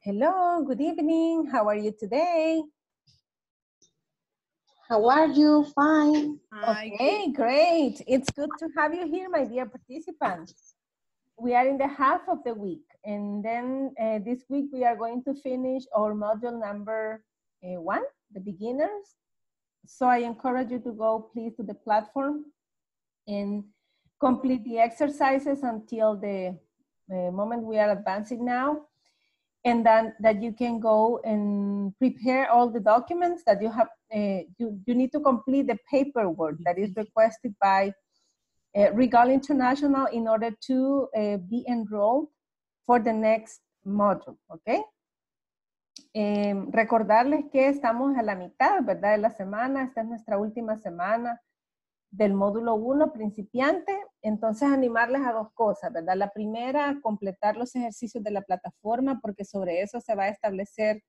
Hello, good evening. How are you today? How are you? Fine. Okay, great. It's good to have you here, my dear participants. We are in the half of the week, and then uh, this week we are going to finish our module number uh, one, the beginners. So I encourage you to go please to the platform and complete the exercises until the uh, moment we are advancing now and then that you can go and prepare all the documents that you have uh, you, you need to complete the paperwork that is requested by uh, Regal International in order to uh, be enrolled for the next module, okay? Eh, recordarles que estamos a la mitad, ¿verdad? De la semana, esta es nuestra última semana del módulo 1 principiante, entonces animarles a dos cosas, ¿verdad? La primera, completar los ejercicios de la plataforma porque sobre eso se va a establecer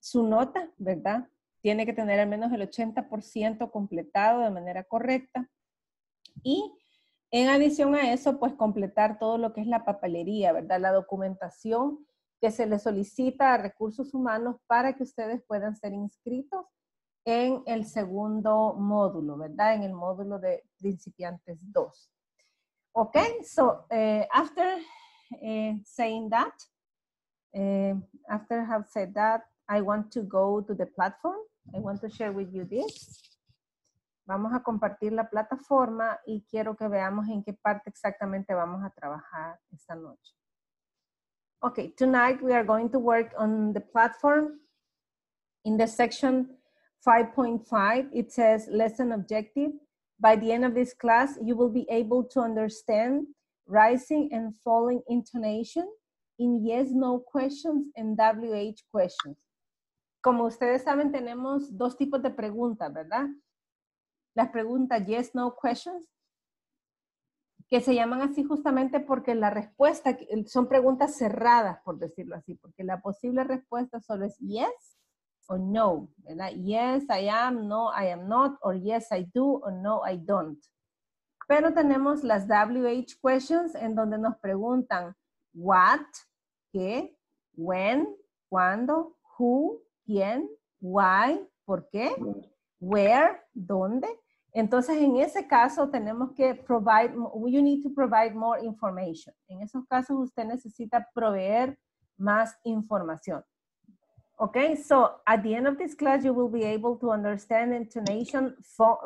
su nota, ¿verdad? Tiene que tener al menos el 80% completado de manera correcta. Y en adición a eso, pues completar todo lo que es la papelería, ¿verdad? La documentación que se le solicita a recursos humanos para que ustedes puedan ser inscritos en el segundo módulo, ¿verdad? En el módulo de principiantes 2. Okay, so uh, after uh, saying that, uh, after have said that, I want to go to the platform. I want to share with you this. Vamos a compartir la plataforma y quiero que veamos en qué parte exactamente vamos a trabajar esta noche. Okay, tonight we are going to work on the platform in the section 5.5, it says lesson objective. By the end of this class, you will be able to understand rising and falling intonation in yes, no questions and WH questions. Como ustedes saben, tenemos dos tipos de preguntas, ¿verdad? Las preguntas yes, no questions, que se llaman así justamente porque la respuesta son preguntas cerradas, por decirlo así, porque la posible respuesta solo es yes o no, ¿verdad? Yes, I am, no, I am not, or yes, I do, or no, I don't. Pero tenemos las WH questions en donde nos preguntan what, qué, when, cuándo, who, quién, why, por qué, where, dónde. Entonces, en ese caso, tenemos que provide, you need to provide more information. En esos casos, usted necesita proveer más información. Okay, so at the end of this class, you will be able to understand intonation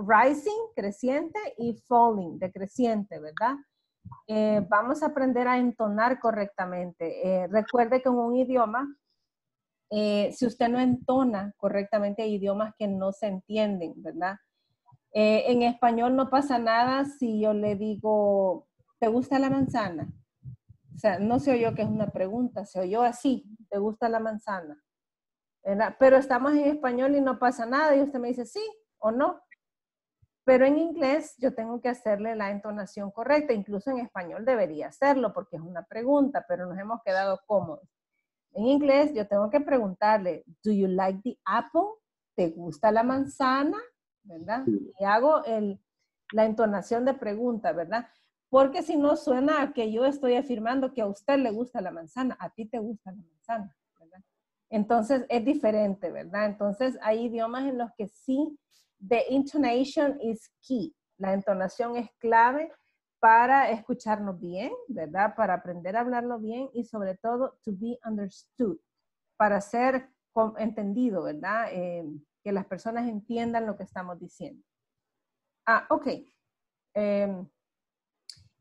rising, creciente, y falling, decreciente, ¿verdad? Eh, vamos a aprender a entonar correctamente. Eh, recuerde que en un idioma, eh, si usted no entona correctamente, hay idiomas que no se entienden, ¿verdad? en español no pasa nada si yo le digo, ¿te gusta la manzana? O sea, no se oyó que es una pregunta, se oyó así, ¿te gusta la manzana? Pero estamos en español y no pasa nada y usted me dice sí o no. Pero en inglés yo tengo que hacerle la entonación correcta, incluso en español debería hacerlo porque es una pregunta, pero nos hemos quedado cómodos. En inglés yo tengo que preguntarle, ¿do you like the apple? ¿Te gusta la manzana? ¿Verdad? Y hago el, la entonación de pregunta, ¿verdad? Porque si no suena a que yo estoy afirmando que a usted le gusta la manzana, a ti te gusta la manzana. Entonces es diferente, ¿verdad? Entonces hay idiomas en los que sí, the intonation is key. La entonación es clave para escucharnos bien, ¿verdad? Para aprender a hablarlo bien y sobre todo to be understood, para ser entendido, ¿verdad? Eh, que las personas entiendan lo que estamos diciendo. Ah, ok. Em,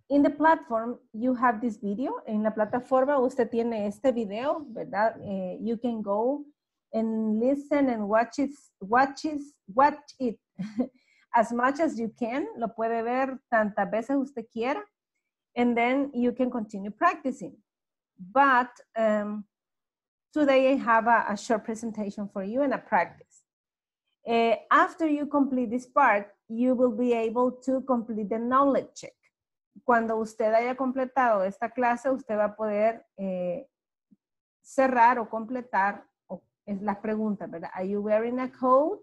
In the platform, you have this video. En la plataforma usted tiene este video, ¿verdad? Uh, you can go and listen and watch it, watch it, watch it as much as you can. Lo puede ver tantas veces usted quiera. And then you can continue practicing. But um, today I have a, a, short presentation for you and a practice. Uh, after you complete this part, you will be able to complete the knowledge check cuando usted haya completado esta clase, usted va a poder eh, cerrar o completar las preguntas, ¿verdad? Are you wearing a coat?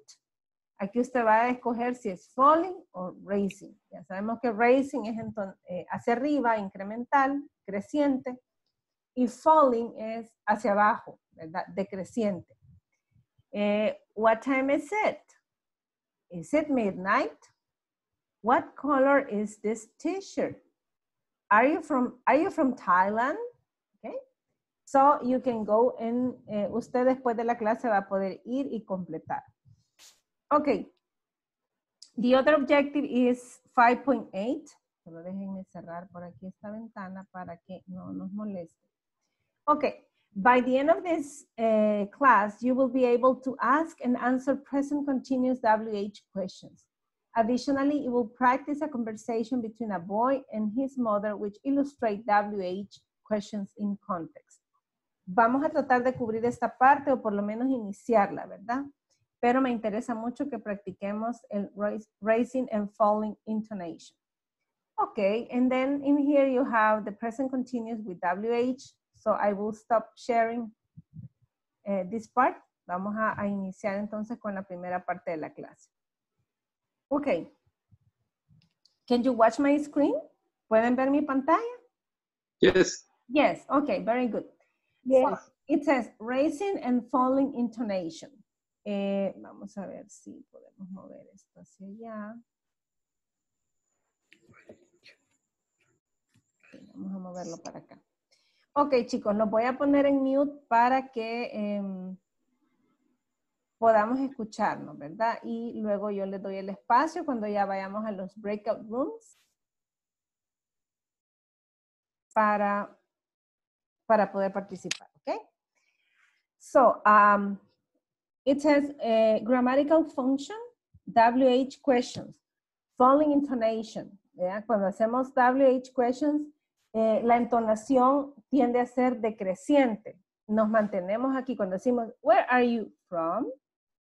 Aquí usted va a escoger si es falling o raising. Ya sabemos que raising es eh, hacia arriba, incremental, creciente, y falling es hacia abajo, ¿verdad? Decreciente. Eh, what time is it? Is it midnight? What color is this t-shirt? Are you from Are you from Thailand? Okay. So you can go and eh, usted después de la clase va a poder ir y completar. Okay. The other objective is 5.8. Solo déjenme cerrar por aquí esta ventana para que no nos moleste. Okay. By the end of this uh, class, you will be able to ask and answer present continuous WH questions. Additionally, it will practice a conversation between a boy and his mother which illustrate WH questions in context. Vamos a tratar de cubrir esta parte o por lo menos iniciarla, ¿verdad? Pero me interesa mucho que practiquemos el raising and falling intonation. Okay, and then in here you have the present continuous with WH. So I will stop sharing uh, this part. Vamos a, a iniciar entonces con la primera parte de la clase. Okay. Can you watch my screen? ¿Pueden ver mi pantalla? Yes. Yes, okay, very good. Yes. So, it says raising and falling intonation. Eh, vamos a ver si podemos mover esto hacia allá. Okay, vamos a moverlo para acá. Ok, chicos, lo voy a poner en mute para que eh, podamos escucharnos, ¿verdad? Y luego yo les doy el espacio cuando ya vayamos a los breakout rooms para, para poder participar, ¿ok? So, um, it says uh, grammatical function, WH questions, falling intonation. Cuando hacemos WH questions, eh, la entonación tiende a ser decreciente. Nos mantenemos aquí cuando decimos, where are you from?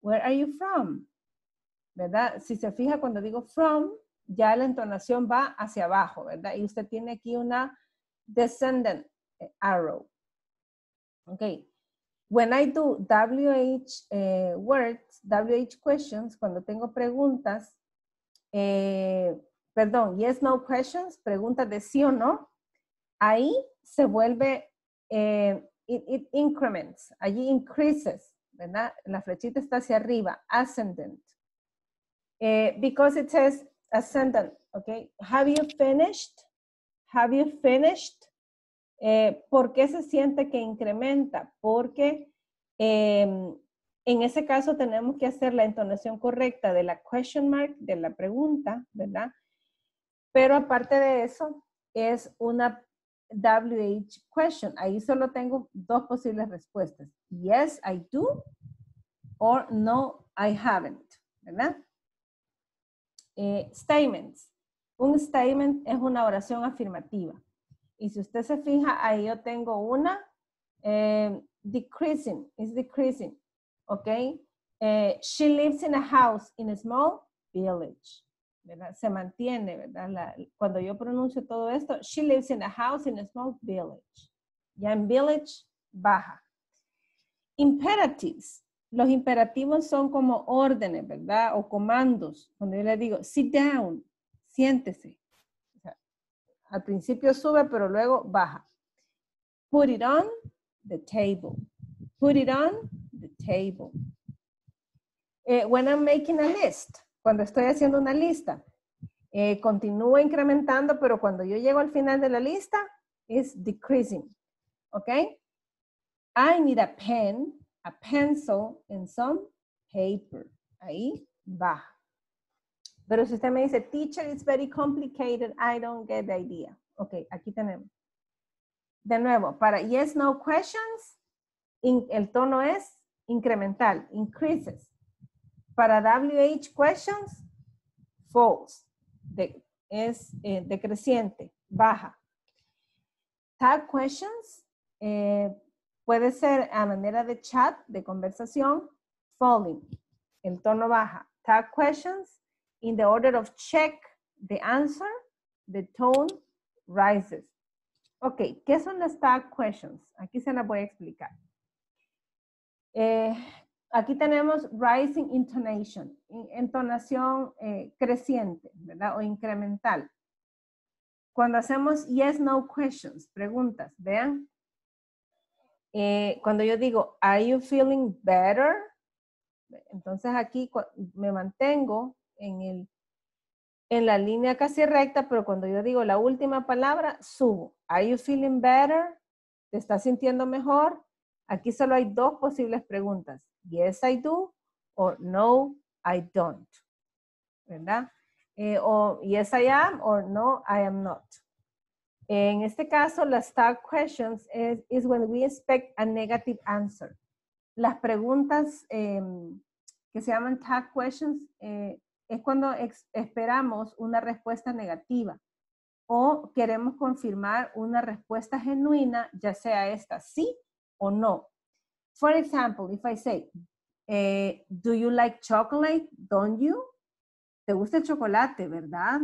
Where are you from? ¿Verdad? Si se fija cuando digo from, ya la entonación va hacia abajo, ¿verdad? Y usted tiene aquí una descendant eh, arrow. Ok. When I do WH eh, words, WH questions, cuando tengo preguntas, eh, perdón, yes, no questions, preguntas de sí o no, ahí se vuelve, it, it increments, allí increases, ¿verdad? La flechita está hacia arriba, ascendant. Eh, because it says ascendant, okay? Have you finished? Have you finished? Eh, ¿Por qué se siente que incrementa? Porque em, en ese caso tenemos que hacer la entonación correcta de la question mark, de la pregunta, ¿verdad? Pero aparte de eso, es una WH question. Ahí solo tengo dos posibles respuestas. Yes, I do. Or no, I haven't. ¿Verdad? Eh, statements. Un statement es una oración afirmativa. Y si usted se fija, ahí yo tengo una eh, decreasing, is decreasing. ¿Ok? Eh, she lives in a house in a small village. ¿verdad? Se mantiene, ¿verdad? Cuando yo pronuncio todo esto, she lives in a house in a small village. Ya en village, baja. Imperatives. Los imperativos son como órdenes, ¿verdad? O comandos. Cuando yo le digo, sit down, siéntese. O al principio sube, pero luego baja. Put it on the table. Put it on the table. Eh, when I'm making a list, cuando estoy haciendo una lista, eh, continúa incrementando, pero cuando yo llego al final de la lista, es decreasing. ¿Ok? I need a pen, a pencil, and some paper. Ahí baja. Pero si usted me dice, teacher, it's very complicated, I don't get the idea. Ok, aquí tenemos. De nuevo, para yes, no questions, el tono es incremental, increases. Para WH questions, false, es eh, decreciente, baja. Tag questions eh, puede ser a manera de chat, de conversación, falling, el tono baja. Tag questions, in the order of check the answer, the tone rises. Ok, ¿qué son las tag questions? Aquí se las voy a explicar. Eh, Aquí tenemos rising intonation, entonación eh, creciente, ¿verdad? O incremental. Cuando hacemos yes, no questions, preguntas, vean. Eh, cuando yo digo, are you feeling better? Entonces aquí me mantengo en, el, en la línea casi recta, pero cuando yo digo la última palabra, subo. Are you feeling better? ¿Te estás sintiendo mejor? Aquí solo hay dos posibles preguntas. Yes, I do o no, I don't. ¿Verdad? Eh, o yes, I am or no, I am not. En este caso, las tag questions is, is when we expect a negative answer. Las preguntas em, que se llaman tag questions eh, es cuando esperamos una respuesta negativa o queremos confirmar una respuesta genuina, ya sea esta sí o no. For example, if I say, eh, do you like chocolate? Don't you? ¿Te gusta el chocolate, verdad?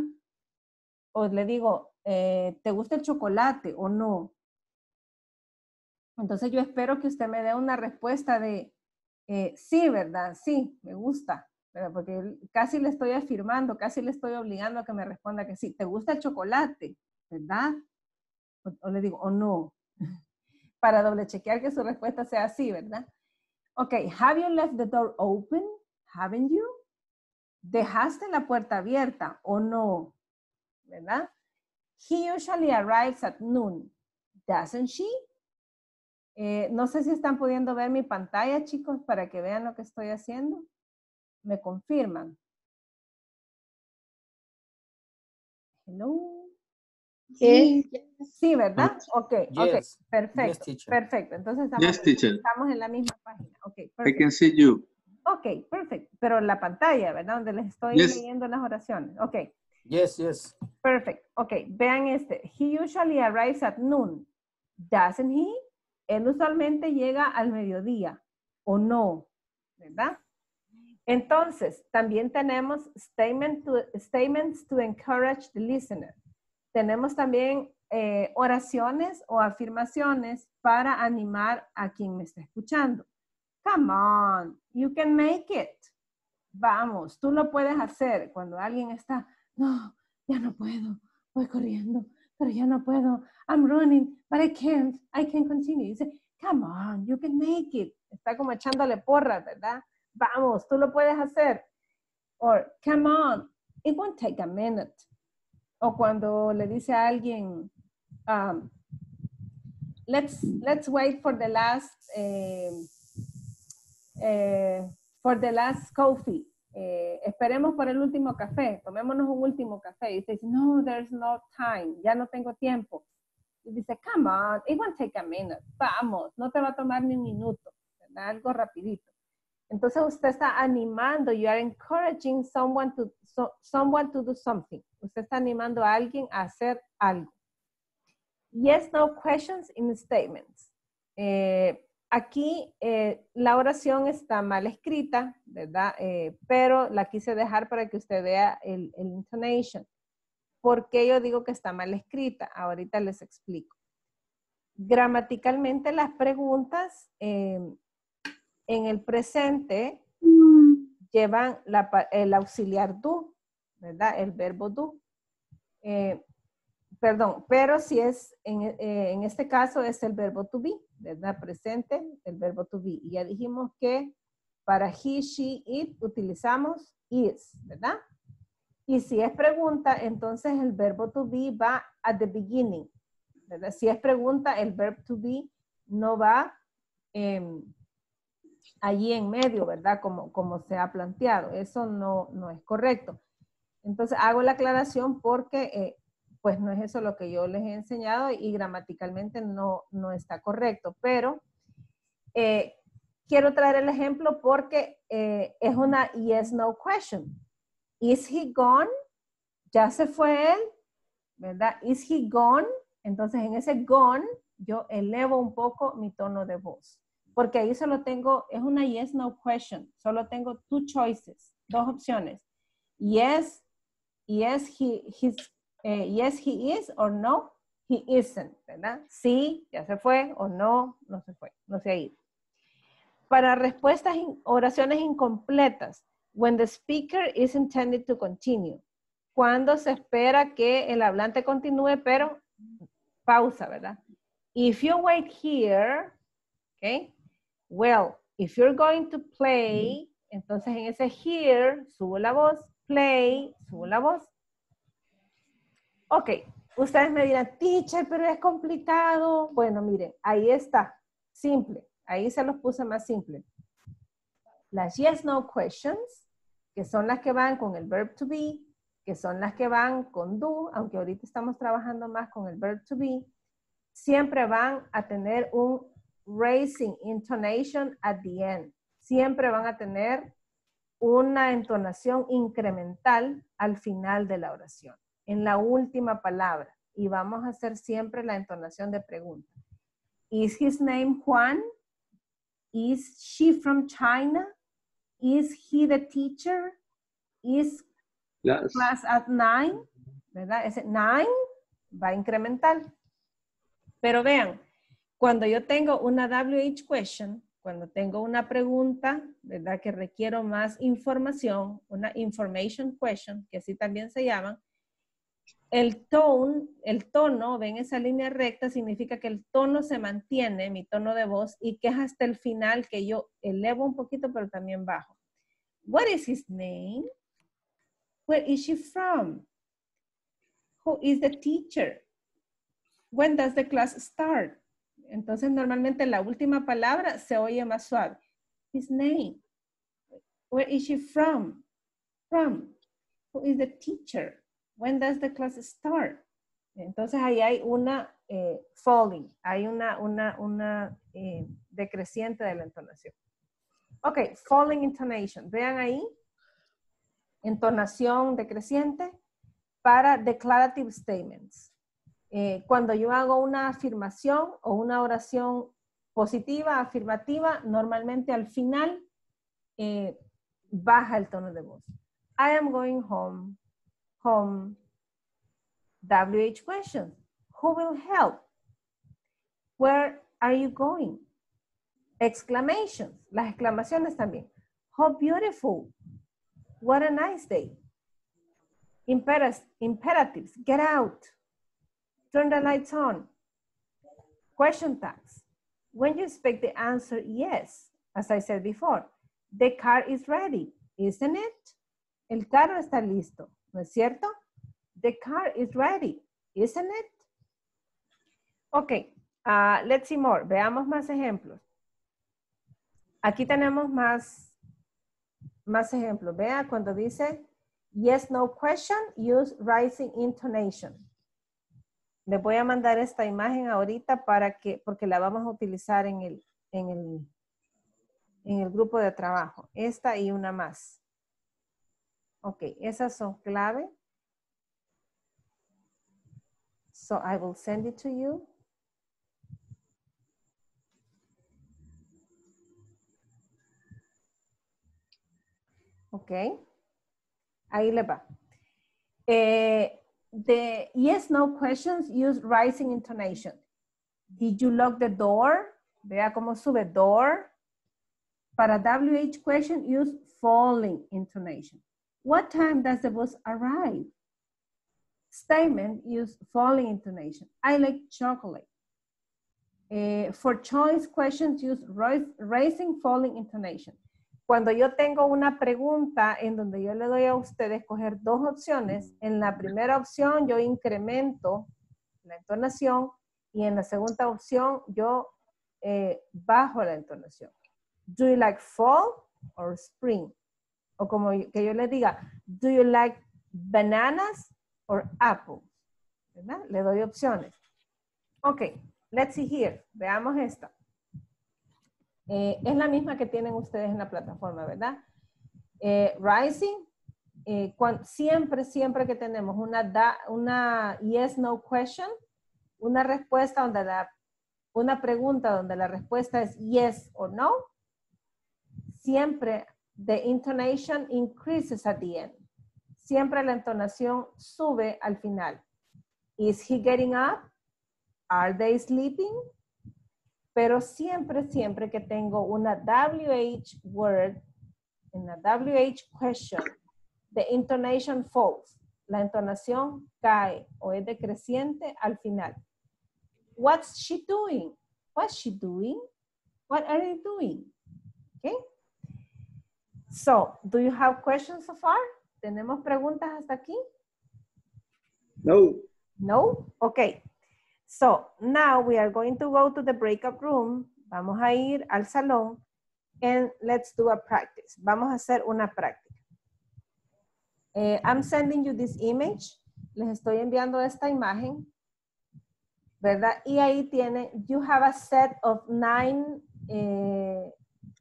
O le digo, eh, ¿te gusta el chocolate o no? Entonces yo espero que usted me dé una respuesta de, eh, sí, ¿verdad? Sí, me gusta. Porque casi le estoy afirmando, casi le estoy obligando a que me responda que sí. ¿Te gusta el chocolate? ¿Verdad? O, le digo, o no. Para doble chequear que su respuesta sea sí, ¿verdad? Ok, have you left the door open? Haven't you? ¿Dejaste la puerta abierta o no? ¿Verdad? He usually arrives at noon. Doesn't she? Eh, no sé si están pudiendo ver mi pantalla, chicos, para que vean lo que estoy haciendo. ¿Me confirman? Hello. Sí, sí ¿verdad? Ok, ok, perfecto, perfecto. Entonces estamos, en la misma página. Ok, perfecto. I can see you. Ok, perfecto. Pero la pantalla, ¿verdad? Donde les estoy leyendo las oraciones. Ok. Yes, yes. Perfect. Ok, vean este. He usually arrives at noon. Doesn't he? Él usualmente llega al mediodía. ¿O no? ¿Verdad? Entonces, también tenemos statement statements to encourage the listener. Tenemos también eh, oraciones o afirmaciones para animar a quien me está escuchando. Come on, you can make it. Vamos, tú lo puedes hacer. Cuando alguien está, no, ya no puedo, voy corriendo, pero ya no puedo. I'm running, but I can't, I can continue. Dice, come on, you can make it. Está como echándole porras, ¿verdad? vamos, tú lo puedes hacer. Or, come on, it won't take a minute. O cuando le dice a alguien, um, let's, let's wait for the last, eh, eh, for the last coffee. Eh, esperemos por el último café, tomémonos un último café. Y dice, no, there's no time, ya no tengo tiempo. Y dice, come on, it won't take a minute. Vamos, no te va a tomar ni un minuto, algo rapidito. Entonces usted está animando, you are encouraging someone to, someone to do something. Usted está animando a alguien a hacer algo. Yes, no questions in statements. Eh, aquí eh, la oración está mal escrita, ¿verdad? Eh, pero la quise dejar para que usted vea el, el intonation. ¿Por qué yo digo que está mal escrita? Ahorita les explico. Gramaticalmente las preguntas en el presente llevan el auxiliar do, ¿verdad? El verbo do. Eh, perdón, pero si es, eh, en, este caso es el verbo to be, ¿verdad? Presente, el verbo to be. Y ya dijimos que para he, she, it utilizamos is, ¿verdad? Y si es pregunta, entonces el verbo to be va at the beginning, ¿verdad? Si es pregunta, el verbo to be no va eh, allí en medio, ¿verdad? Como, como se ha planteado. Eso no, no es correcto. Entonces hago la aclaración porque eh, pues no es eso lo que yo les he enseñado y gramaticalmente no, no está correcto. Pero eh, quiero traer el ejemplo porque eh, es una yes, no question. Is he gone? ¿Ya se fue él? ¿Verdad? Is he gone? Entonces en ese gone yo elevo un poco mi tono de voz porque ahí solo tengo, es una yes, no question, solo tengo two choices, dos opciones. Yes, yes, he, he's, eh, yes, he is, or no, he isn't, ¿verdad? Sí, ya se fue, o no, no se fue, no se ha ido. Para respuestas, oraciones incompletas, when the speaker is intended to continue, cuando se espera que el hablante continúe, pero pausa, ¿verdad? If you wait here, Okay. Well, if you're going to play, entonces en ese here, subo la voz, play, subo la voz. Ok, ustedes me dirán, teacher, pero es complicado. Bueno, miren, ahí está, simple. Ahí se los puse más simple. Las yes, no questions, que son las que van con el verb to be, que son las que van con do, aunque ahorita estamos trabajando más con el verb to be, siempre van a tener un raising intonation at the end. Siempre van a tener una entonación incremental al final de la oración, en la última palabra. Y vamos a hacer siempre la entonación de pregunta. Is his name Juan? Is she from China? Is he the teacher? Is class at nine? ¿Verdad? Ese nine va a incrementar. Pero vean, cuando yo tengo una WH question, cuando tengo una pregunta, ¿verdad? Que requiero más información, una information question, que así también se llaman, el tone, el tono, ven esa línea recta, significa que el tono se mantiene, mi tono de voz, y que es hasta el final que yo elevo un poquito, pero también bajo. What is his name? Where is she from? Who is the teacher? When does the class start? Entonces, normalmente la última palabra se oye más suave. His name. Where is she from? From. Who is the teacher? When does the class start? Entonces, ahí hay una eh, falling, hay una, una, una eh, decreciente de la entonación. Ok, falling intonation. Vean ahí, entonación decreciente para declarative statements. Eh, cuando yo hago una afirmación o una oración positiva, afirmativa, normalmente al final eh, baja el tono de voz. I am going home. Home. WH questions. Who will help? Where are you going? Exclamations. Las exclamaciones también. How beautiful. What a nice day. Imperatives. Get out. Turn the lights on. Question tags. When you expect the answer yes, as I said before, the car is ready, isn't it? El carro está listo, ¿no es cierto? The car is ready, isn't it? Ok, uh, let's see more. Veamos más ejemplos. Aquí tenemos más, más ejemplos. Vea cuando dice yes, no question, use rising intonation. Les voy a mandar esta imagen ahorita para que, porque la vamos a utilizar en el, en el, en el grupo de trabajo. Esta y una más. Ok, esas son clave. So I will send it to you. Ok. Ahí le va. Eh, the yes, no questions use rising intonation. Did you lock the door? Vea cómo sube door. Para WH question, use falling intonation. What time does the bus arrive? Statement, use falling intonation. I like chocolate. Uh, for choice questions, use rising falling intonation. Cuando yo tengo una pregunta en donde yo le doy a usted escoger dos opciones, en la primera opción yo incremento la entonación y en la segunda opción yo eh, bajo la entonación. Do you like fall or spring? O como que yo le diga, do you like bananas or apples? Le doy opciones. Ok, let's see here. Veamos esta. Eh, es la misma que tienen ustedes en la plataforma, ¿verdad? Eh, rising, eh, siempre, siempre que tenemos una, una yes, no question, una respuesta donde la, una pregunta donde la respuesta es yes o no, siempre the intonation increases at the end. Siempre la entonación sube al final. Is he getting up? Are they sleeping? pero siempre, siempre que tengo una WH word, una WH question, the intonation falls. La entonación cae o es decreciente al final. What's she doing? What's she doing? What are you doing? Okay. So, do you have questions so far? ¿Tenemos preguntas hasta aquí? No. No? Okay. So, now we are going to go to the breakout room. Vamos a ir al salón and let's do a practice. Vamos a hacer una práctica. Eh, I'm sending you this image. Les estoy enviando esta imagen. ¿Verdad? Y ahí tiene, you have a set of nine eh,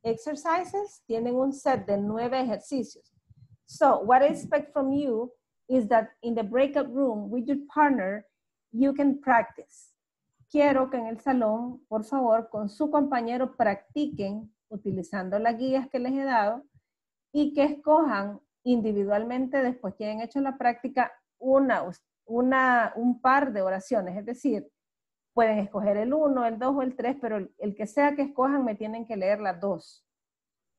exercises. Tienen un set de nueve ejercicios. So what I expect from you is that in the breakout room with your partner, you can practice. Quiero que en el salón, por favor, con su compañero practiquen utilizando las guías que les he dado y que escojan individualmente después que hayan hecho la práctica una, una, un par de oraciones. Es decir, pueden escoger el uno, el dos o el tres, pero el, que sea que escojan me tienen que leer las dos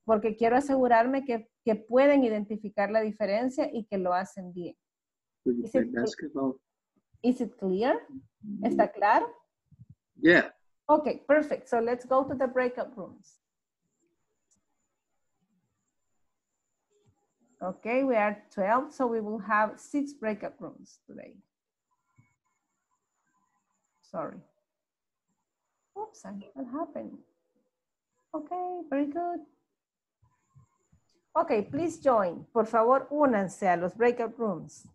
porque quiero asegurarme que, que, pueden identificar la diferencia y que lo hacen bien. Is it. Is it clear? ¿Está claro? Yeah. Okay, perfect. So let's go to the breakout rooms. Okay, we are 12, so we will have six breakout rooms today. Sorry. Oops, what happened? Okay, very good. Ok, please join. Por favor, únanse a los breakout rooms.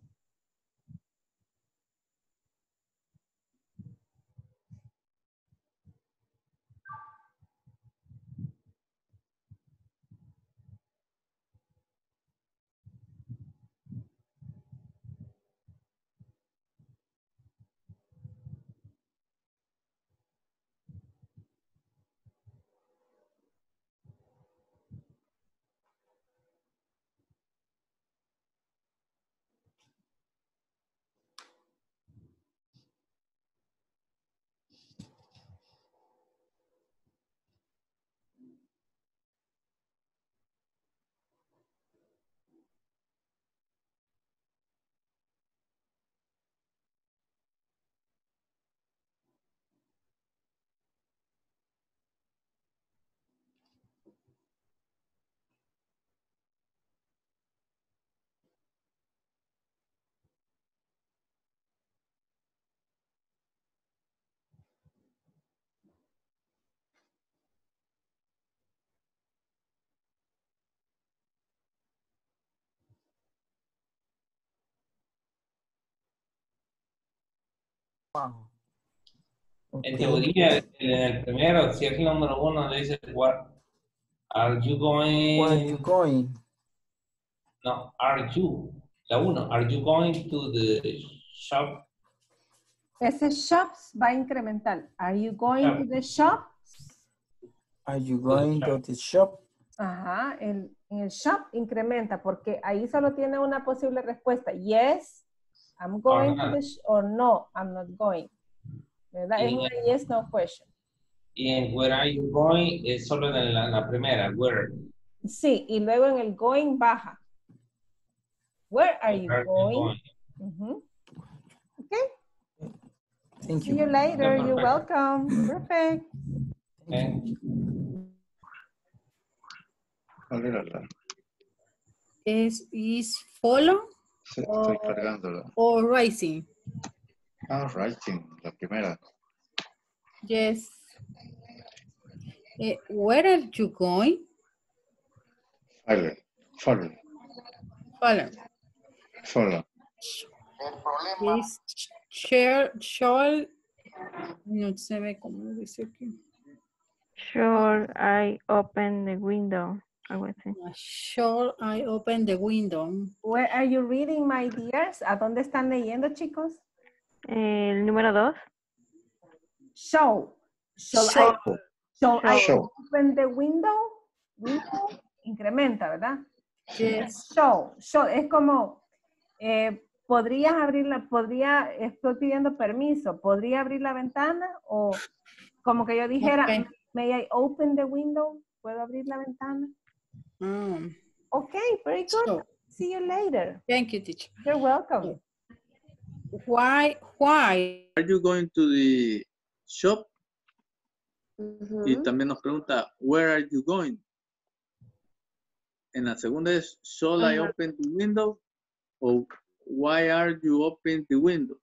En teoría, en el primero, si es el número uno, le dice, what are you going? Where are you going? No, are you? La uno, are you going to the shop? Ese shops va a incrementar. Are you going Shop. to the shop? Are you going to the shop? Ajá, el, en el shop incrementa porque ahí solo tiene una posible respuesta. Yes, I'm going to not. the sh or no, I'm not going. ¿Verdad? Es una yes, no question. Y where are you going es solo en la, la primera, where. Sí, y luego en el going baja. Where are you Where are you going? going? Ujú. Okay, Thank see you you. later. You're welcome. Perfect. Okay. ¿Cuál is is follow Sí, Oh. Estoy cargándolo. or rising? Ah, writing, la primera. Yes. Eh, where are you going? Follow, follow, Follow. follow. Is share, shall, no se ve como dice aquí. Sure, I open the window. Algo así. Shall I open the window? Where are you reading, my dears? ¿A dónde están leyendo, chicos? El número dos. Show. Shall I, Shall. shall I Show. open the window? Window incrementa, ¿verdad? Yes. Show. Show. Es como, eh, podrías abrirla, podría, estoy pidiendo permiso, ¿podría abrir la ventana? O como que yo dijera, Ok. may I open the window? ¿Puedo abrir la ventana? Um, Okay, very good. so, See you later. thank you, teacher. You're welcome. Why, why, Are you going to the shop? Y Ujú. también nos pregunta, where are you going? En la segunda es, shall I open the window? O why are you open the window?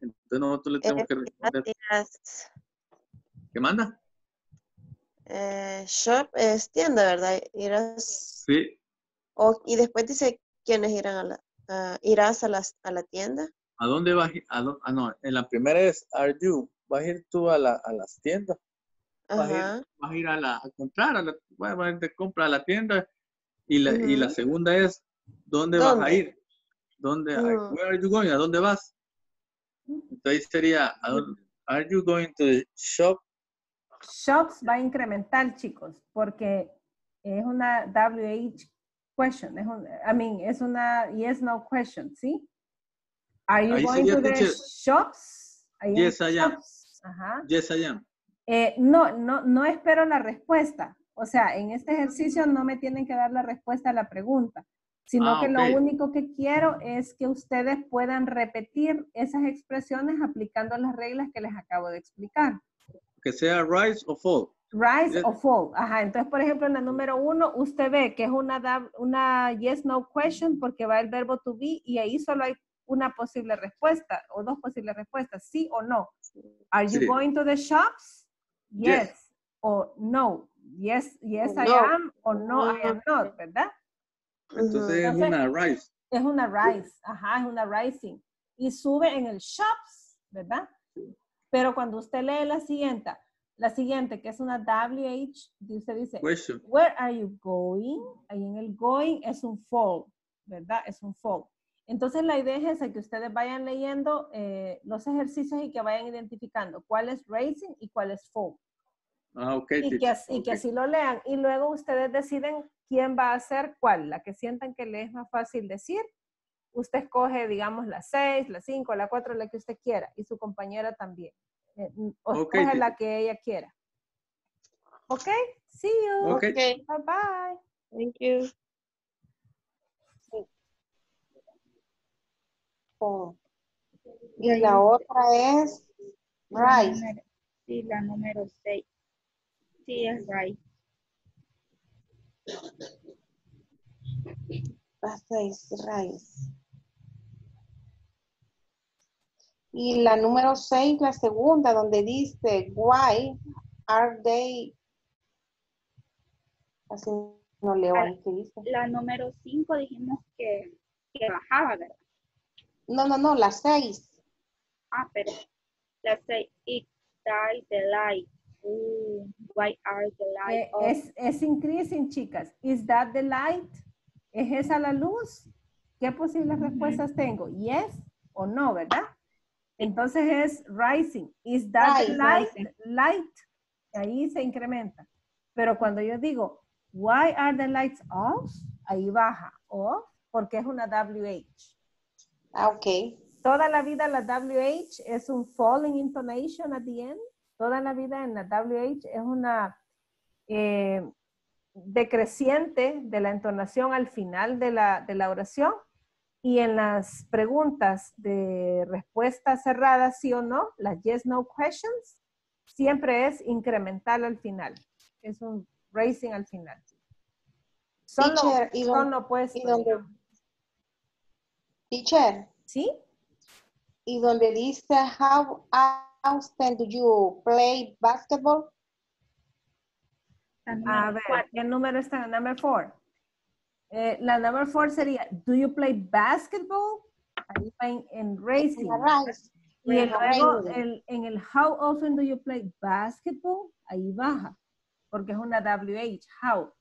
Entonces nosotros le tenemos que responder. Irás, ¿Qué manda? Eh, shop es tienda, ¿verdad? Irás. Sí. o- y después dice quiénes irán a la, ah, irás a, las, a la tienda. ¿A dónde vas? a dó- Ah, no. En la primera es, are you? ¿Vas a ir tú a, la- a las tiendas? Vas a ir, vas a, ir a, la, a comprar, a la, vas a ir de compra a la tienda. Y la, y la segunda es, ¿dónde, vas a ir? ¿Dónde, a- Ujú. where are you going? ¿A dónde vas? Entonces sería, ¿a dónde- are you going to the shop? Shops va a incrementar, chicos, porque es una WH question. Es un, I mean, es una yes, no question, ¿sí? Are you going to the teacher. shops? Yes, I am. Ajá. Yes, I am. Eh, no, no, no espero la respuesta. O sea, en este ejercicio no me tienen que dar la respuesta a la pregunta, sino Ah, que lo único que quiero es que ustedes puedan repetir esas expresiones aplicando las reglas que les acabo de explicar. Que sea rise o fall. Rise Yes. o fall. Ajá, entonces, por ejemplo, en la número uno, usted ve que es una, una yes, no question porque va el verbo to be y ahí solo hay una posible respuesta o dos posibles respuestas, sí o no. Are you Sí. going to the shops? Yes. Yes. O no. Yes, yes, I am o no, I am not, ¿verdad? Entonces es Entonces- una rise. Es una rise, ajá, es una rising. Y sube en el shops, ¿verdad? Pero cuando usted lee la siguiente, la siguiente, que es una WH, usted dice, Question. Where are you going? Ahí en el going es un fall, ¿verdad? Es un fall. Entonces la idea es esa, que ustedes vayan leyendo eh, los ejercicios y que vayan identificando cuál es racing y cuál es fall. Ah, ok. Y que, así, y que Ok. así lo lean. Y luego ustedes deciden quién va a hacer cuál. La que sientan que le es más fácil decir. Usted escoge, digamos, la 6, la 5, la 4, la que usted quiera. Y su compañera también. Eh, o Ok, escoge la que ella quiera. ¿Ok? See you. Ok. Ok, Bye bye. thank you. Oh. Y la otra es rice. número- Sí, la número 6. Sí, es right. La seis, rice. Y la número seis, la segunda, donde dice, why are they? Así no leo ahí qué dice. La número 5 dijimos que, que bajaba, ¿verdad? No, no, no, la seis. Ah, pero la 6, it died the light. Ooh, why are the light Eh, es, es increasing, chicas. Is that the light? ¿Es esa la luz? ¿Qué posibles respuestas tengo? Yes o no, ¿verdad? Entonces es rising. Is that Rise, light? rising. Light. Ahí se incrementa. Pero cuando yo digo, why are the lights off? Ahí baja. Off, porque es una WH. Ah, ok. Toda la vida la WH es un falling intonation at the end. Toda la vida en la WH es una eh, decreciente de la entonación al final de la, de la oración. Y en las preguntas de respuesta cerrada, sí o no, las yes, no questions, siempre es incremental al final. Es un raising al final. Son, lo- Teacher, ¿y son dónde- opuestos, y digamos. Teacher, ¿Sí? y donde dice, how often do you play basketball? A ver. ¿qué número está? Number four. Eh, la number four sería, do you play basketball? Ahí va en, en racing. Y el- luego el- en el how often do you play basketball? Ahí baja, porque es una WH. How?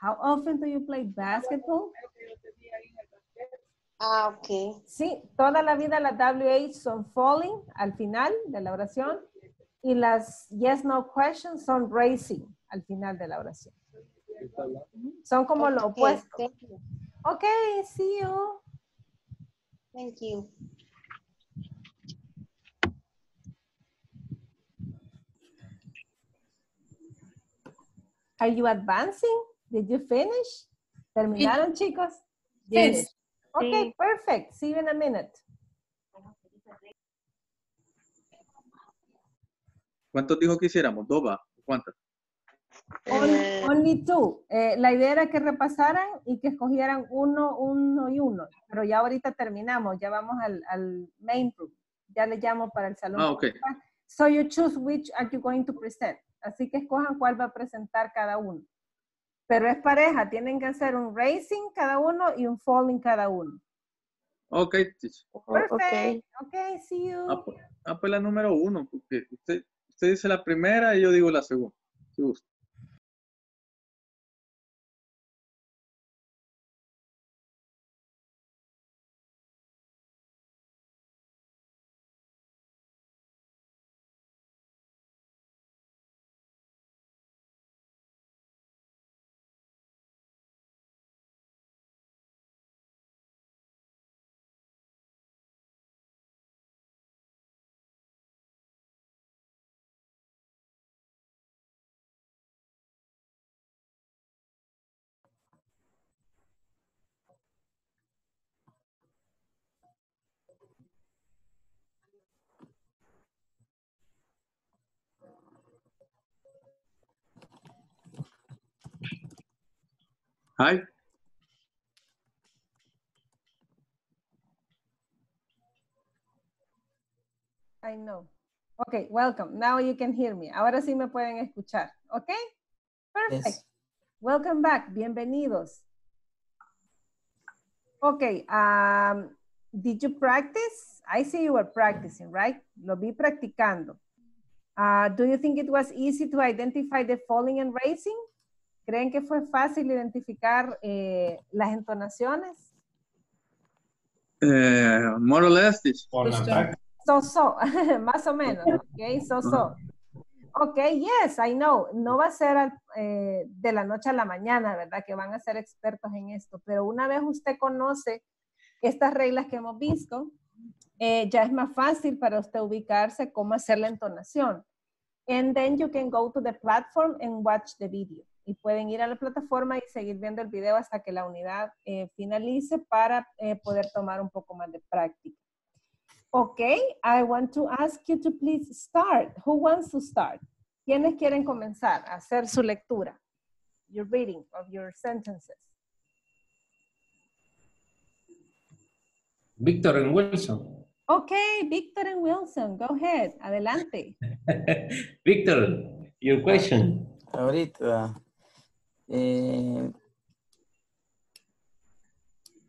How often do you play basketball? Ah, ok. Sí, toda la vida las WH son falling al final de la oración y las yes, no questions son racing al final de la oración. Son como lo opuesto. Thank you. Ok, see you. Thank you. Are you advancing? Did you finish? ¿Terminaron, chicos? Yes. Okay, Sí. perfect. See you in a minute. ¿Cuántos dijo que hiciéramos? Dos va. cuántas? Eh, only two. Eh, la idea era que repasaran y que escogieran uno, uno y uno. Pero ya ahorita terminamos, ya vamos al, al main room. Ya le llamo para el salón. Ah, ok. principal. So you choose which are you going to present. Así que escojan cuál va a presentar cada uno. Pero es pareja, tienen que hacer un racing cada uno y un falling cada uno. Ok, oh, Perfect. ok. Okay, see you. Ah, pues, ah, pues la número uno, porque usted, usted dice la primera y yo digo la segunda. si gusta. Hi. I know. Okay, welcome. Now you can hear me. Ahora sí me pueden escuchar. Okay? Perfect. Yes. Welcome back. Bienvenidos. Okay, um, did you practice? I see you were practicing, right? Lo vi practicando. Uh, do you think it was easy to identify the falling and raising? ¿Creen que fue fácil identificar eh, las entonaciones? Eh, more or less. Por la. So, so, más o menos, ok, so, so. Ok, yes, I know, no va a ser al- eh, de la noche a la mañana, ¿verdad? Que van a ser expertos en esto, pero una vez usted conoce estas reglas que hemos visto, eh, ya es más fácil para usted ubicarse cómo hacer la entonación. And then you can go to the platform and watch the video. Y pueden ir a la plataforma y seguir viendo el video hasta que la unidad eh, finalice para eh, poder tomar un poco más de práctica. Okay, I want to ask you to please start. Who wants to start? ¿Quiénes quieren comenzar a hacer su lectura? Your reading of your sentences. Víctor en Wilson. Okay, Victor and Wilson, go ahead. Adelante. Víctor, your question. Ahorita. Eh,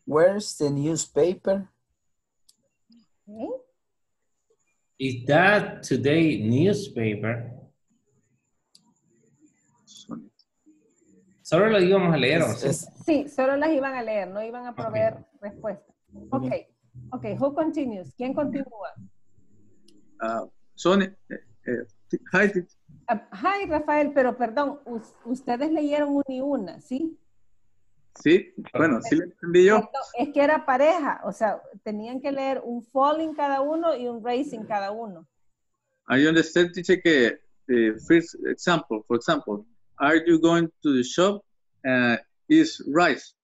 where's the newspaper? Okay. Is that today newspaper? Solo lo íbamos a leer, ¿o sí? Sí, solo las iban a leer, no iban a proveer respuesta. Okay, okay, who continues? ¿Quién continúa? ah, Sonia, eh, eh, hi, Ah, hi, Rafael, pero perdón, us- ustedes leyeron una y una, ¿sí? Sí, bueno, sí le entendí yo. Es que era pareja, o sea, tenían que leer un falling cada uno y un raising cada uno. I understand, teacher, que the first example, for example, are you going to the shop? Uh, is rice.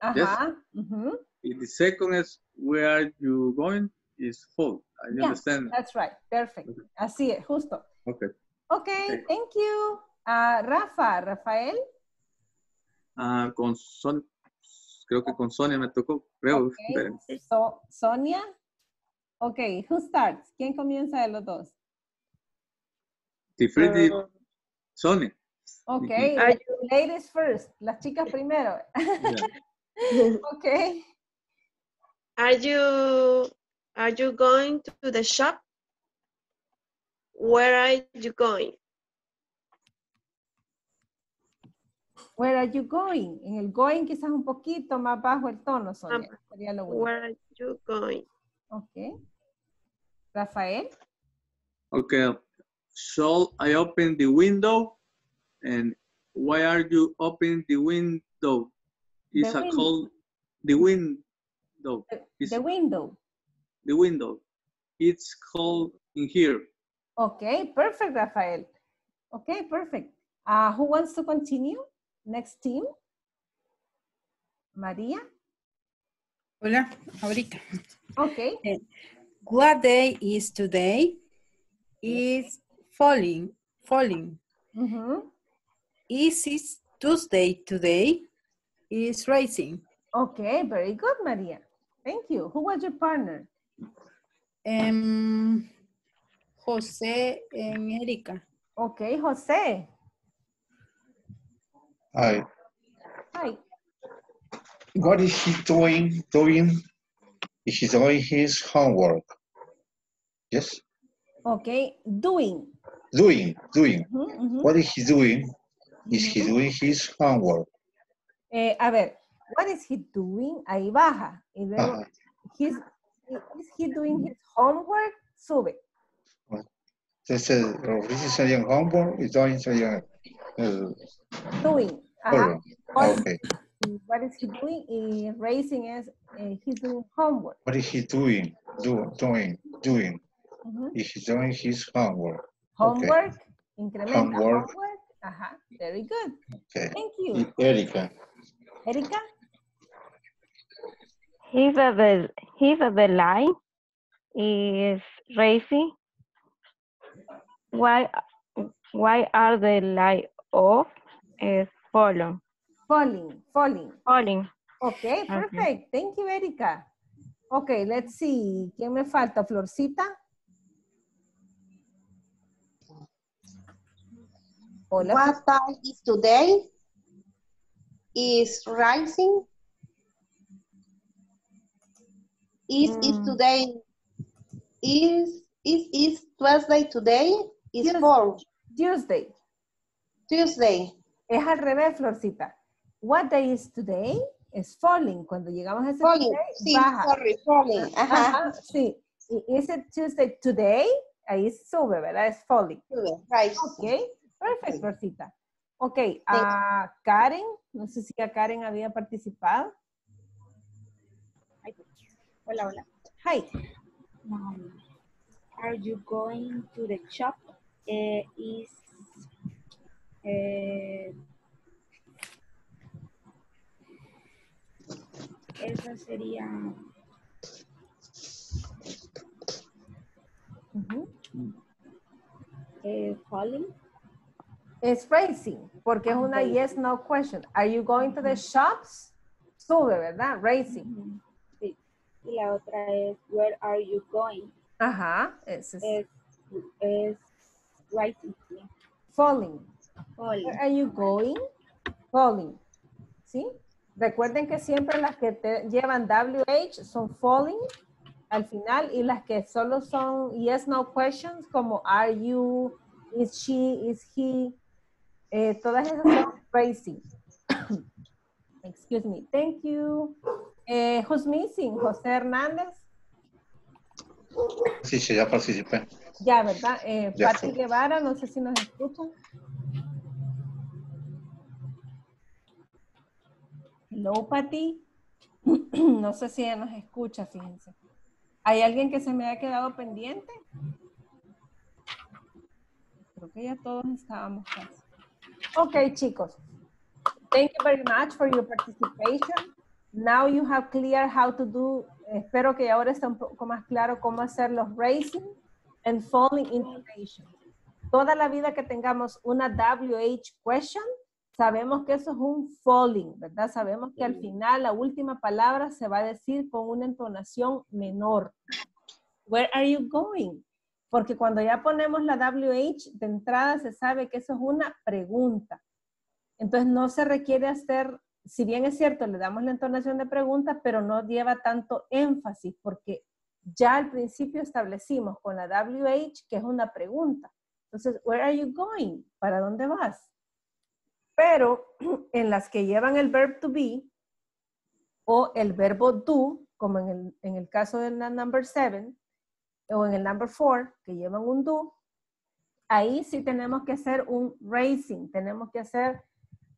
Ajá. ujú. And the second is where are you going? Is food. I Yeah, understand. That's right, perfect. Así es, justo. Okay. Okay, Okay. thank you. Ah, Rafa, Rafael. Ah, con Son, creo que con Sonia me tocó, creo. Okay. So, Sonia. Okay, who starts? ¿Quién comienza de los dos? Tifridi, Mm, Sonia. Okay, Are ladies first. Las chicas primero. Yeah. Okay. Are you are you going to the shop? Where are you going? Where are you going? En el going quizás un poquito más bajo el tono, Sonia. Ah, Sería lo único. Where are you going? Okay. Rafael. Okay. So I open the window? And why are you opening the window? It's The a win- cold, the window, It's- The window. the window. It's cold in here. Okay, perfect, Rafael. Okay, perfect. Uh, who wants to continue? Next team. María. Hola, ahorita. Okay. What day is today? Is falling, falling. Mm -hmm. Is it Tuesday today? Is racing. Okay, very good, Maria. Thank you. Who was your partner? Em, José en Erika. Okay, Jose. Hi. Hi. What is he doing? Doing? Is he doing his homework? Yes. Okay, doing. Doing. Doing. What is he doing? Is he doing his homework? Eh, a ver, what is he doing? Ahí baja. Y luego, Ajá. he's, is he doing his homework? Sube. Entonces, los dices serían homework y doing serían el uh, Doing. Uh-huh. Ajá. What is- Okay. What is he doing? Y racing es, eh, uh, he's doing homework. What is he doing? Do, doing. Doing. Ujú. Is he doing his homework? Okay. Homework, incrementa. Homework. Homework. Ajá. Very good. Okay. Thank you. Y Erika. Erika? If the, if the line is racing, why, why are the light off is falling? Falling. Falling. Falling. Okay, perfect. Thank you, Erika. Okay, let's see. ¿Quién me falta? Florcita. Hola. What time is today? Is rising? Is is Mm. today? Is is is Tuesday today? Is Yes. fall Tuesday. Tuesday. Es al revés, Florcita. What day is today? Es falling. Cuando llegamos a ese Falling. today, Sí, baja. sorry, falling. Ajá. Ajá, sí. Y is it Tuesday today? Ahí sube, ¿verdad? Es falling. Right. Ok, perfecto, Florcita. Ok, a Karen, no sé si a Karen había participado. Hola, hola. Hi. Um, are you going to the shop? Eh, is eh, esa sería Ujú. eh, falling. Es racing, porque es una yes, no question. Are you going to the shops? Sube, ¿verdad? Racing. Sí. Y la otra es where are you going? Ajá, ese es Es, es rising. sí. falling. Falling. Where are you going? Falling. ¿Sí? Recuerden que siempre las que te llevan WH son falling al final y las que solo son yes, no questions como are you, is she, is he, eh, todas esas son racing. Excuse me. Thank you. Eh, who's missing? José Hernández. Sí, sí, ya participé. Ya, ¿verdad? Eh, Ya Pati. Guevara, no sé si nos escuchan. Hello, Pati. no sé si ella nos escucha, fíjense. ¿Hay alguien que se me haya quedado pendiente? Creo que ya todos estábamos casi. Ok, chicos. Thank you very much for your participation. Now you have clear how to do, espero que ahora está un poco más claro cómo hacer los racing and falling information. Toda la vida que tengamos una WH question, sabemos que eso es un falling, ¿verdad? Sabemos que al final la última palabra se va a decir con una entonación menor. Where are you going? Porque cuando ya ponemos la WH de entrada se sabe que eso es una pregunta. Entonces no se requiere hacer, si bien es cierto, le damos la entonación de pregunta, pero no lleva tanto énfasis porque ya al principio establecimos con la WH que es una pregunta. Entonces, where are you going? ¿Para dónde vas? Pero en las que llevan el verb to be o el verbo do, como en el, en el caso de la number seven o en el number four, que llevan un do, ahí sí tenemos que hacer un raising, tenemos que hacer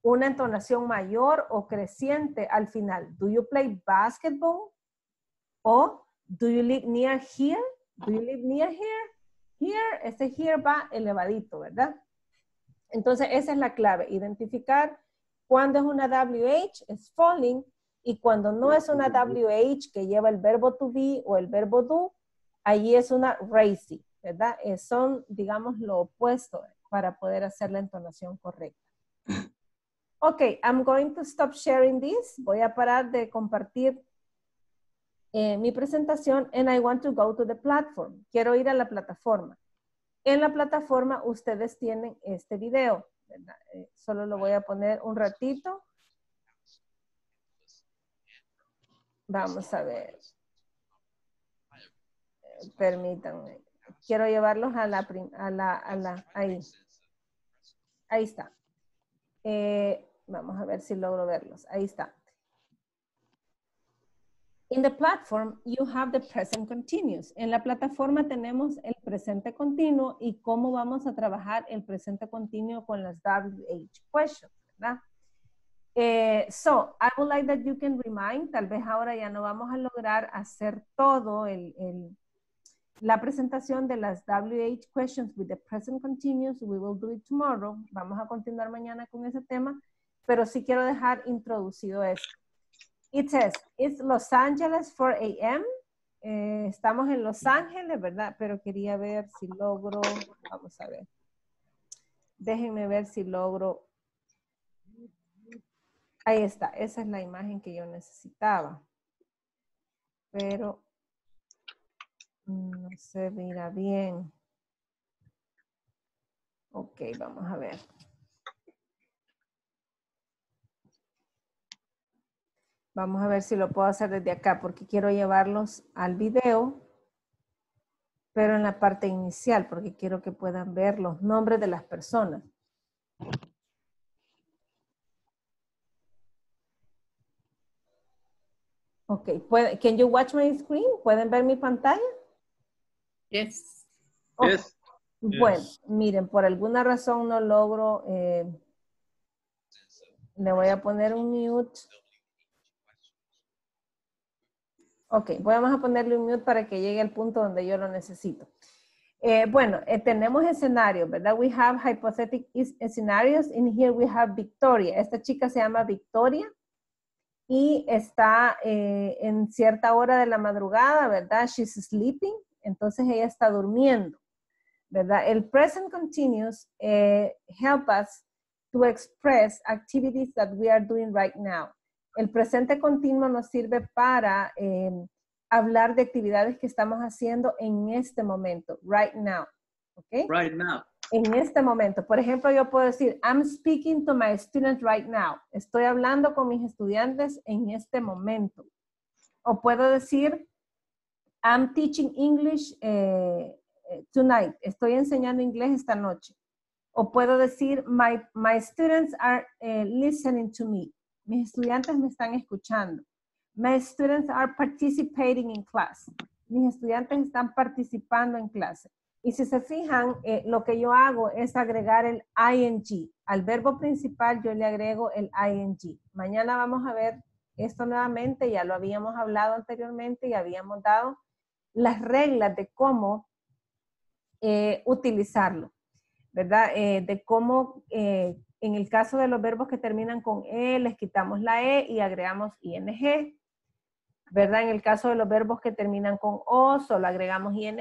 una entonación mayor o creciente al final. Do you play basketball? O do you live near here? Do you live near here? Here, ese here va elevadito, ¿verdad? Entonces, esa es la clave, identificar cuándo es una WH, es falling, y cuando no es una WH que lleva el verbo to be o el verbo do, allí es una raising, ¿verdad? Eh, son, digamos, lo opuesto. para poder hacer la entonación correcta. Ok, I'm going to stop sharing this. Voy a parar de compartir eh, mi presentación and I want to go to the platform. Quiero ir a la plataforma. En la plataforma ustedes tienen este video. Eh, solo lo voy a poner un ratito. Vamos a ver. Permítanme. Quiero llevarlos a la, a la, a la, ahí. Ahí está. Eh, vamos a ver si logro verlos. Ahí está. In the platform, you have the present continuous. En la plataforma tenemos el presente continuo y cómo vamos a trabajar el presente continuo con las WH questions, ¿verdad? Eh, so, I would like that you can remind, tal vez ahora ya no vamos a lograr hacer todo el, el- la presentación de las WH questions with the present continuous. We will do it tomorrow. Vamos a continuar mañana con ese tema, pero sí quiero dejar introducido esto. It says, it's Los Angeles 4 a.m. Eh, estamos en Los Ángeles, ¿verdad? Pero quería ver si logro, vamos a ver. Déjenme ver si logro. Ahí está, esa es la imagen que yo necesitaba. Pero no se mira bien. Ok, vamos a ver. Vamos a ver si lo puedo hacer desde acá porque quiero llevarlos al video, pero en la parte inicial porque quiero que puedan ver los nombres de las personas. Ok, ¿puede- can you watch my screen? ¿Pueden ver mi pantalla? Yes. Ok. Yes. Bueno, Yes. miren, por alguna razón no logro, eh, le voy a poner un mute. Ok, vamos a ponerle un mute para que llegue al punto donde yo lo necesito. Eh, bueno, eh, tenemos escenarios, ¿verdad? We have hypothetical is- scenarios. In here we have Victoria. Esta chica se llama Victoria y está eh, en cierta hora de la madrugada, ¿verdad? She's sleeping, entonces ella está durmiendo. ¿verdad? El present continuous help us to express activities that we are doing right now. El presente continuo nos sirve para eh, hablar de actividades que estamos haciendo en este momento, right now. ¿Ok? Right now. En este momento. Por ejemplo, yo puedo decir, I'm speaking to my students right now. Estoy hablando con mis estudiantes en este momento. O puedo decir, I'm teaching English eh, eh, tonight. Estoy enseñando inglés esta noche. O puedo decir, my, my students are eh, listening to me. Mis estudiantes me están escuchando. My students are participating in class. Mis estudiantes están participando en clase. Y si se fijan, eh, lo que yo hago es agregar el ing. Al verbo principal yo le agrego el ing. Mañana vamos a ver esto nuevamente, ya lo habíamos hablado anteriormente y habíamos dado las reglas de cómo eh, utilizarlo, ¿verdad? Eh, de cómo, eh, en el caso de los verbos que terminan con E, les quitamos la E y agregamos ing, ¿verdad? En el caso de los verbos que terminan con O, solo agregamos ing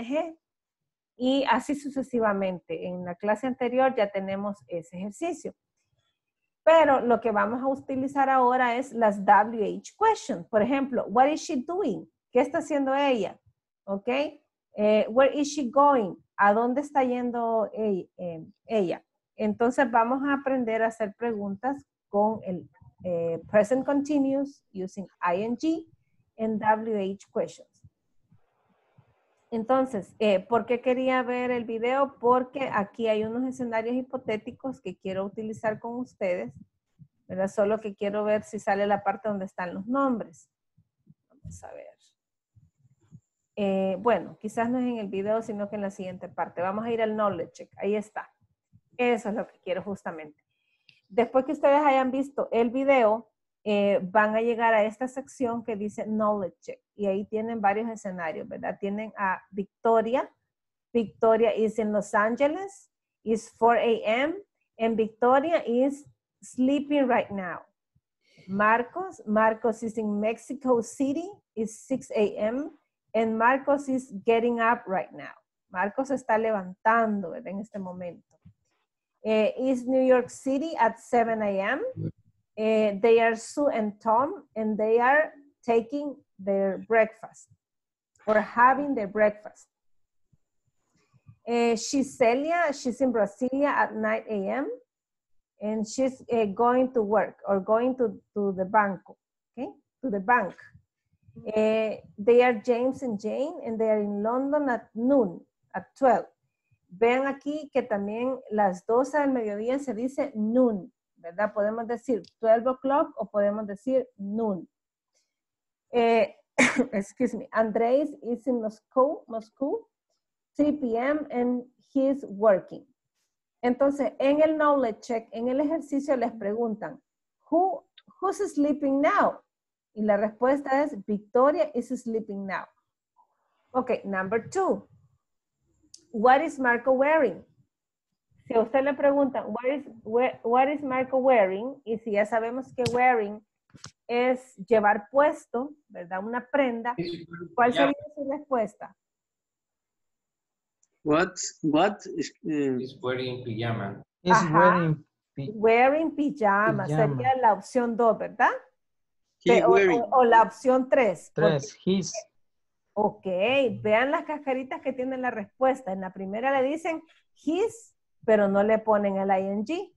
y así sucesivamente. En la clase anterior ya tenemos ese ejercicio. Pero lo que vamos a utilizar ahora es las WH questions. Por ejemplo, what is she doing? ¿Qué está haciendo ella? ¿Ok? Eh, where is she going? ¿A dónde está yendo e- eh, ella? Entonces vamos a aprender a hacer preguntas con el eh, present continuous using ing and WH questions. Entonces, eh, ¿por qué quería ver el video? Porque aquí hay unos escenarios hipotéticos que quiero utilizar con ustedes, ¿verdad? Solo que quiero ver si sale la parte donde están los nombres. Vamos a ver. Eh, bueno, quizás no es en el video, sino que en la siguiente parte. Vamos a ir al knowledge check. Ahí está. Eso es lo que quiero justamente. Después que ustedes hayan visto el video, eh, van a llegar a esta sección que dice Knowledge Check. Y ahí tienen varios escenarios, ¿verdad? Tienen a Victoria. Victoria is in Los Angeles. It's 4 a.m. And Victoria is sleeping right now. Marcos, Marcos is in Mexico City. It's 6 a.m. And Marcos is getting up right now. Marcos está levantando ¿verdad? en este momento. Uh, is New York City at 7 a.m. Uh, they are Sue and Tom, and they are taking their breakfast or having their breakfast. Uh, she's Celia, she's in Brasilia at 9 a.m. and she's uh, going to work or going to, to the banco, okay, to the bank. They are James and Jane and they are in London at noon, at 12. Vean aquí que también las 12 del mediodía se dice noon, ¿verdad? Podemos decir 12 o'clock o podemos decir noon. Eh, excuse me, Andres is in Moscow, Moscow, 3 p.m. and he's working. Entonces, en el knowledge check, en el ejercicio les preguntan, Who, who's sleeping now? Y la respuesta es, Victoria is sleeping now. Okay, number two. What is Marco wearing? Si a usted le preguntan, what is, where- what is Marco wearing? Y si ya sabemos que wearing es llevar puesto, ¿verdad? Una prenda. ¿Cuál sería su respuesta? What? What? is, He's wearing pijama. He's Ajá. wearing pi- Wearing pijama, Pijama. sería la opción 2, ¿verdad? he o, wearing. o- o la opción 3. tres. He's Ok, vean las cascaritas que tiene la respuesta. En la primera le dicen his, pero no le ponen el ing.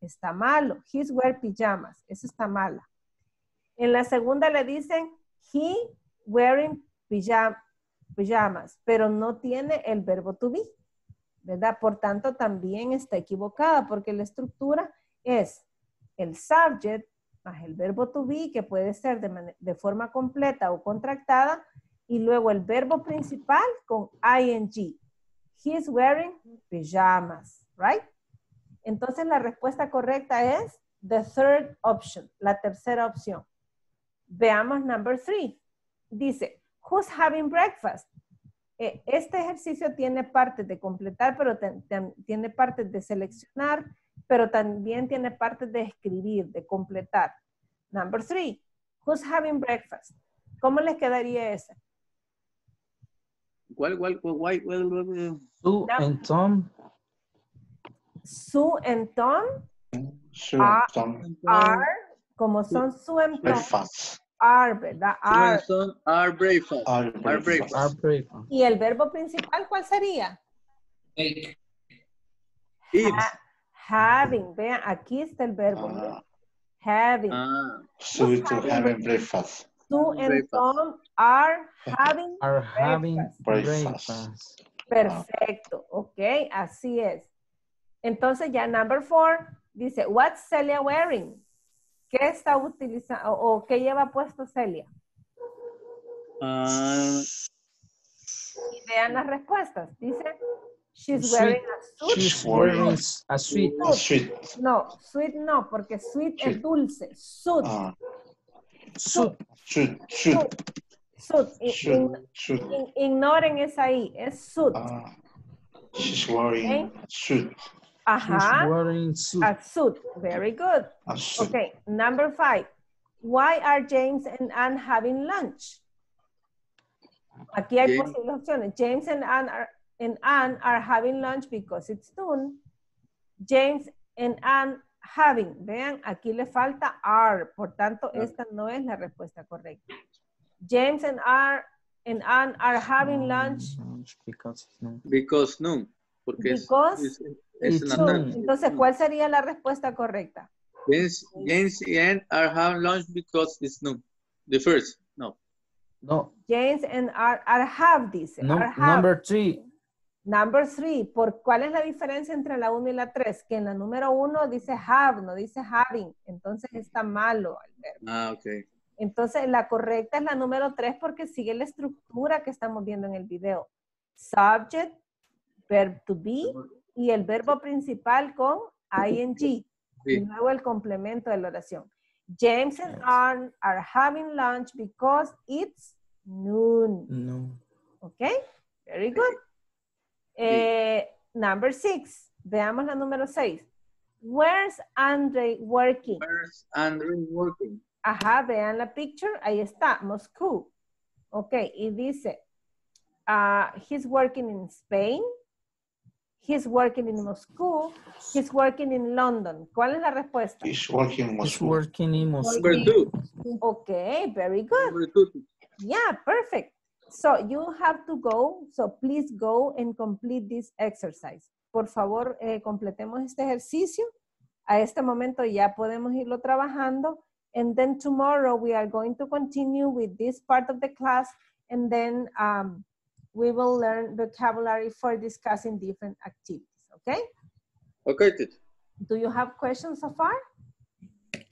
Está malo. His wear pijamas. Eso está mala. En la segunda le dicen he wearing pijam- pijamas, pero no tiene el verbo to be. ¿Verdad? Por tanto, también está equivocada porque la estructura es el subject más el verbo to be, que puede ser de, de forma completa o contractada, y luego el verbo principal con ing. He's wearing pajamas, right? Entonces la respuesta correcta es the third option, la tercera opción. Veamos number three. Dice, who's having breakfast? Eh, Este ejercicio tiene partes de completar, pero tiene partes de seleccionar, pero también tiene partes de escribir, de completar. Number three, who's having breakfast? ¿Cómo les quedaría ese? ¿Cuál, cuál, cuál, cuál, cuál, cuál? Sue and Tom. Sue and Tom Sue Ah. Tom are, como son Sue and Tom, breakfast. are, ¿verdad? Are. and son are breakfast. Are breakfast. Are breakfast. ¿Y el verbo principal cuál sería? Take. Eat. Ha- having. Vean, aquí está el verbo. Ah, Having. Ah, Sue to having breakfast. Sue and. Tom are having. Are having Breakfast. breakfast. Perfecto. Ok, así es. Entonces ya number four dice, what's Celia wearing? ¿Qué está utilizando o, o qué lleva puesto Celia? ah, Y vean las respuestas. Dice, she's Sweet. wearing a suit. She's wearing a suit. No, sweet no, porque sweet es dulce. Suit, Ah, Suit. should, should, suit. I- should, in- should. in- ignoren esa I, es suit. Ah, she's wearing a suit. She's wearing suit. a suit. Very good. A suit. Okay, number five. Why are James and Anne having lunch? Aquí hay James- posibles opciones. James and Anne are, and Anne are having lunch because it's noon. James and Anne having. Vean, aquí le falta are. Por tanto, esta no es la respuesta correcta. James and, are, and Anne are having lunch Lunch Because it's no. because no. Porque es, Because es. Entonces, ¿cuál sería la respuesta correcta? James, James and are having lunch because it's noon. The first, no. No. James and are, are have, dice. Have. number three. Number three, ¿por cuál es la diferencia entre la 1 y la 3? Que en la número 1 dice have, no dice having. Entonces está malo el verbo. Ah, ok. Entonces la correcta es la número 3 porque sigue la estructura que estamos viendo en el video. Subject, verb to be y el verbo principal con ing. Y luego el complemento de la oración. James and Anne are having lunch because it's noon. No. Okay, very good. Eh, number six, veamos la número seis. Where's Andre working? Where's Andrew working? Ajá, vean la picture, ahí está, Moscú. Ok, y dice, ah, he's working in Spain, He's working in Moscow. He's working in London. ¿Cuál es la respuesta? He's working in He's Moscow. working in Moscow. Number two. Okay, very good. Number two. Yeah, perfect. So you have to go. So please go and complete this exercise. Por favor, eh, completemos este ejercicio. A este momento ya podemos irlo trabajando. And then tomorrow we are going to continue with this part of the class. And then um, we will learn vocabulary for discussing different activities. Okay? Okay, teacher. Do you have questions so far?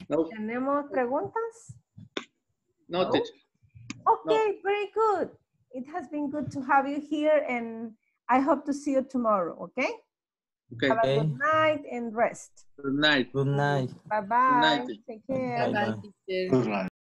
No, ¿Tenemos preguntas? no, No? teacher. Okay, very good. It has been good to have you here and I hope to see you tomorrow, okay? Okay. Have a good night and rest. Good night. Good night. Bye-bye. night. Take care. Bye-bye.